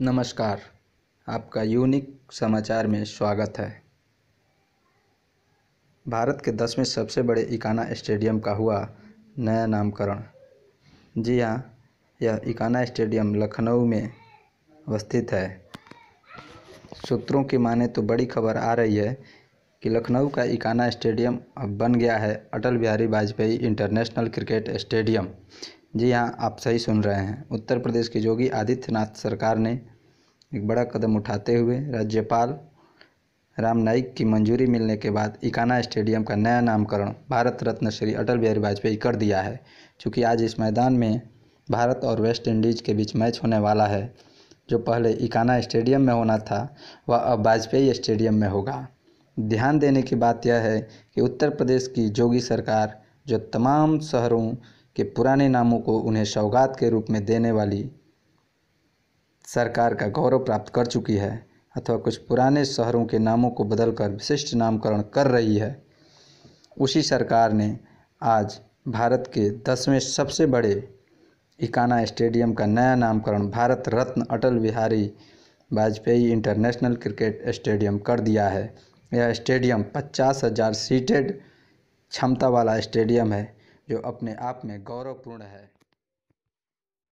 नमस्कार, आपका यूनिक समाचार में स्वागत है। भारत के दसवें सबसे बड़े इकाना स्टेडियम का हुआ नया नामकरण। जी हाँ यह इकाना स्टेडियम लखनऊ में अवस्थित है। सूत्रों की माने तो बड़ी खबर आ रही है कि लखनऊ का इकाना स्टेडियम अब बन गया है Atal Bihari Vajpayee international cricket stadium. जी हाँ आप सही सुन रहे हैं। उत्तर प्रदेश की योगी आदित्यनाथ सरकार ने एक बड़ा कदम उठाते हुए राज्यपाल राम नाईक की मंजूरी मिलने के बाद इकाना स्टेडियम का नया नामकरण भारत रत्न श्री अटल बिहारी वाजपेयी कर दिया है। चूँकि आज इस मैदान में भारत और वेस्ट इंडीज़ के बीच मैच होने वाला है, जो पहले इकाना स्टेडियम में होना था, वह अब वाजपेयी स्टेडियम में होगा। ध्यान देने की बात यह है कि उत्तर प्रदेश की जोगी सरकार जो तमाम शहरों के पुराने नामों को उन्हें सौगात के रूप में देने वाली सरकार का गौरव प्राप्त कर चुकी है, अथवा कुछ पुराने शहरों के नामों को बदलकर विशिष्ट नामकरण कर रही है। उसी सरकार ने आज भारत के दसवें सबसे बड़े इकाना स्टेडियम का नया नामकरण Bharat Ratna Atal Bihari Vajpayee international cricket stadium कर दिया है। यह स्टेडियम पचास हज़ार सीटेड क्षमता वाला स्टेडियम है। जो अपने आप में गौरवपूर्ण है।